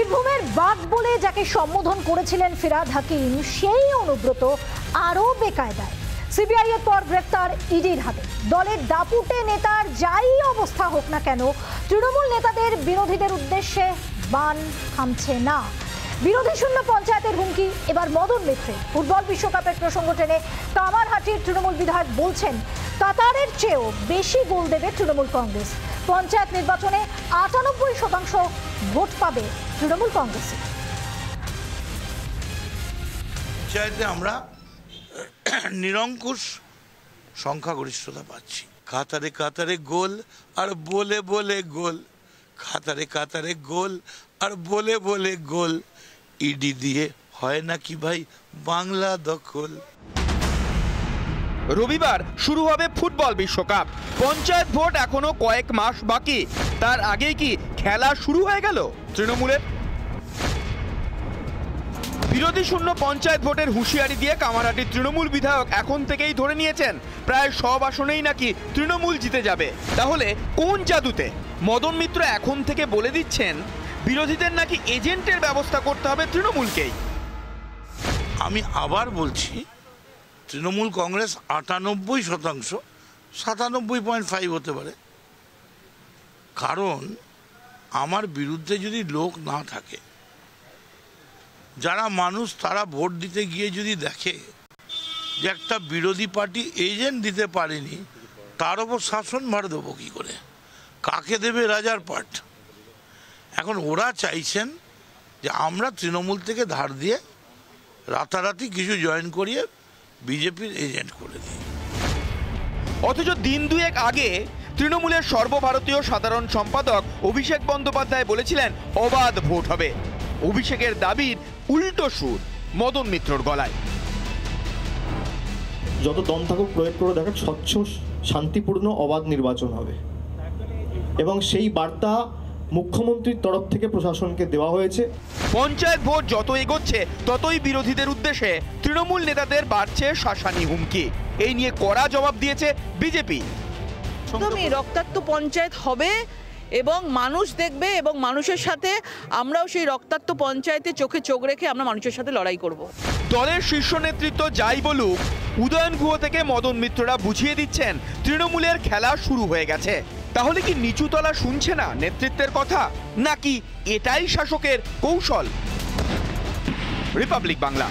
বীরভূমের বাঘ বলে যাকে সম্বোধন করেছিলেন ফিরাদ হাকিম, সেই অনুব্রত আরও বেকায়দায়। সিবিআই এর পর গ্রেফতার ইডির হাতে। দলের দাপুটে নেতার যাই অবস্থা হোক না কেন, তৃণমূল নেতাদের বিরোধীদের উদ্দেশ্যে বান থামছে না। বিরোধী শূন্য পঞ্চায়েতের হুমকি, এবার মদন মিত্রে। ফুটবল বিশ্বকাপের প্রসঙ্গ টেনে কামারহাটির তৃণমূল বিধায়ক বলছেন কাতারের চেয়েও বেশি গোল দেবে তৃণমূল কংগ্রেস। পঞ্চায়েত নির্বাচনে আটানব্বই শতাংশ ভোট পাবে তৃণমূল কংগ্রেস। পঞ্চায়েতে আমরা নিরঙ্কুশ সংখ্যাগরিষ্ঠতা পাচ্ছি। কাতারে কাতারে গোল আর বলে বলে গোল। কাতারে কাতারে গোল আর বলে বলে গোল। ইডি দিয়ে হয় নাকি ভাই বাংলা দখল? রবিবার শুরু হবে ফুটবল বিশ্বকাপ। পঞ্চায়েত ভোট এখনও কয়েক মাস বাকি। তার আগেই কি খেলা শুরু হয়ে গেল? তৃণমূলের বিরোধী শূন্য পঞ্চায়েত ভোটের হুঁশিয়ারি দিয়ে কামারহাটির তৃণমূল বিধায়ক এখন থেকেই ধরে নিয়েছেন, প্রায় সব আসনেই নাকি তৃণমূল জিতে যাবে। তাহলে কোন জাদুতে? মদন মিত্র এখন থেকে বলে দিচ্ছেন, বিরোধীদের নাকি এজেন্টের ব্যবস্থা করতে হবে তৃণমূলকেই। আমি আবার বলছি তৃণমূল কংগ্রেস আটানব্বই শতাংশ, সাতানব্বই পয়েন্ট ফাইভ হতে পারে। কারণ আমার বিরুদ্ধে যদি লোক না থাকে, যারা মানুষ তারা ভোট দিতে গিয়ে যদি দেখে যে একটা বিরোধী পার্টি এজেন্ট দিতে পারেনি, তার ওপর শাসন ভার দেবো কী করে? কাকে দেবে রাজার পাট এখন ওরা চাইছেন যে আমরা তৃণমূল থেকে ধার দিয়ে রাতারাতি কিছু জয়েন করিয়ে বিজেপির এজেন্ট করে দিই। অথচ দিন দুয়েক আগে তৃণমূলের সর্বভারতীয় সাধারণ সম্পাদক অভিষেক বন্দ্যোপাধ্যায় বলেছিলেন অবাধ ভোট হবে। অভিষেকের দাবির উল্টো সুর মদন মিত্রর গলায়। যত দম থাকুক প্রয়োগ করে দেখেন স্বচ্ছ শান্তিপূর্ণ অবাধ নির্বাচন হবে। এবং সেই বার্তা মুখ্যমন্ত্রীর তরফ থেকে প্রশাসনকে দেওয়া হয়েছে। পঞ্চায়েত ভোট যত এগোচ্ছে ততই বিরোধীদের উদ্দেশ্যে তৃণমূল নেতাদের বাড়ছে শাসানি হুমকি। এই নিয়ে কড়া জবাব দিয়েছে বিজেপি। একদমই রক্তাক্ত পঞ্চায়েত হবে এবং মানুষ দেখবে এবং মানুষের সাথে আমরাও সেই রক্তাক্ত পঞ্চায়েতে চোখে চোখ রেখে আমরা মানুষের সাথে লড়াই করব। দলের শীর্ষ নেতৃত্ব যাই বলুক উদয়ন গুহ থেকে মদন মিত্ররা বুঝিয়ে দিচ্ছেন তৃণমূলের খেলা শুরু হয়ে গেছে। তাহলে কি নিচুতলা শুনছে না নেতৃত্বের কথা? নাকি এটাই শাসকের কৌশল? রিপাবলিক বাংলা।